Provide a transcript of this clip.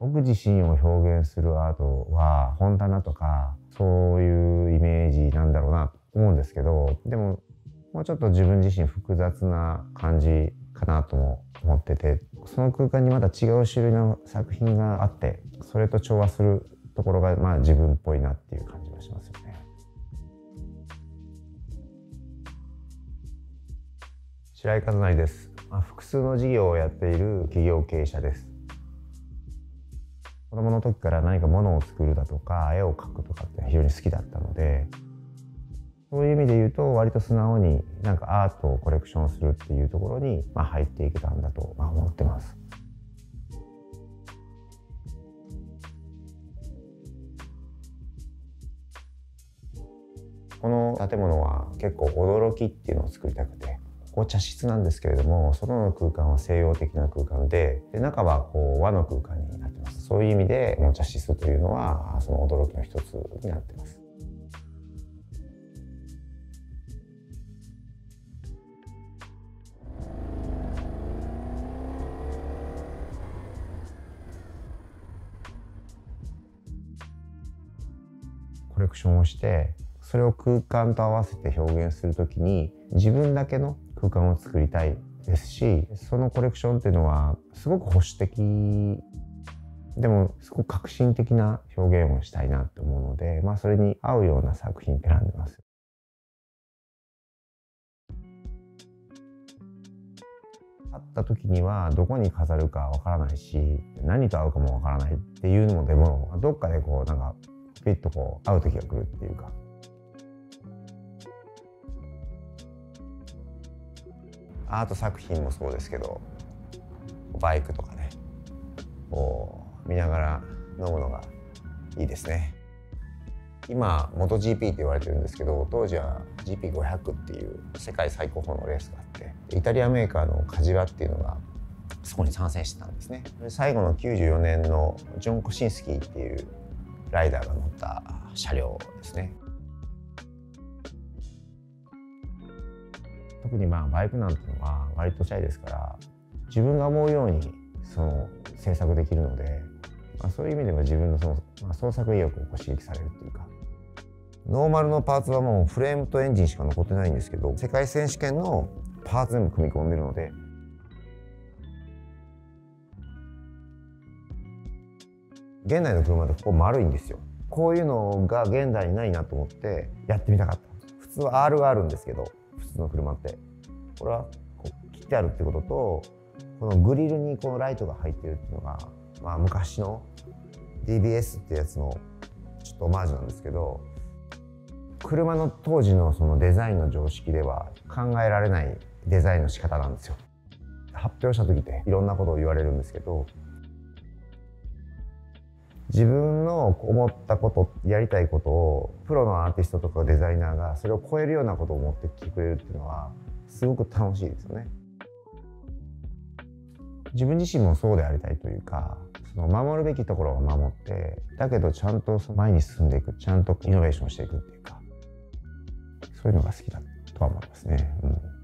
僕自身を表現するアートは本棚とかそういうイメージなんだろうなと思うんですけどでももうちょっと自分自身複雑な感じかなとも思っててその空間にまた違う種類の作品があってそれと調和するところがまあ自分っぽいなっていう感じがしますよね。白井和成です、まあ、複数の事業をやっている企業経営者です子供の時から何かものを作るだとか絵を描くとかって非常に好きだったのでそういう意味で言うと割と素直になんかアートをコレクションするっていうところに、まあ、入っていけたんだと、まあ、思ってます。この建物は結構驚きっていうのを作りたくてここ茶室なんですけれども外の空間は西洋的な空間でで中はこう和の空間になってます。そういう意味でお茶室というのはその驚きの一つになってます。コレクションをしてそれを空間と合わせて表現する時に自分だけの空間を作りたいですしそのコレクションっていうのはすごく保守的でもすごく革新的な表現をしたいなと思うので、まあ、それに合うような作品選んでます。買った時にはどこに飾るかわからないし何と合うかもわからないっていうのもでもどっかでこうなんかピッとこう合う時が来るっていうかアート作品もそうですけどバイクとかねこう見ながら飲むのがいいですね。今 MotoGP って言われてるんですけど当時は GP500 っていう世界最高峰のレースがあってイタリアメーカーのカジワっていうのがそこに参戦してたんですね。最後の94年のジョン・コシンスキーっていうライダーが乗った車両ですね。特にまあバイクなんてのは割とシャイですから自分が思うようにその制作できるので、まあ、そういう意味では自分のその、まあ、創作意欲を刺激されるっていうか。ノーマルのパーツはもうフレームとエンジンしか残ってないんですけど世界選手権のパーツ全部組み込んでるので。現代の車ってここ丸いんですよ。こういうのが現代にないなと思ってやってみたかった。普通は R があるんですけどの車ってこれはこう切ってあるってこととこのグリルにこのライトが入ってるっていうのが、まあ、昔の DBS ってやつのちょっとオマージュなんですけど車の当時のそのデザインの常識では考えられないデザインの仕方なんですよ。発表した時っていろんなことを言われるんですけど自分の思ったことやりたいことをプロのアーティストとかデザイナーがそれを超えるようなことを持ってきてくれるっていうのはすごく楽しいですよね。自分自身もそうでありたいというかその守るべきところを守ってだけどちゃんと前に進んでいくちゃんとイノベーションしていくっていうかそういうのが好きだとは思いますね。うん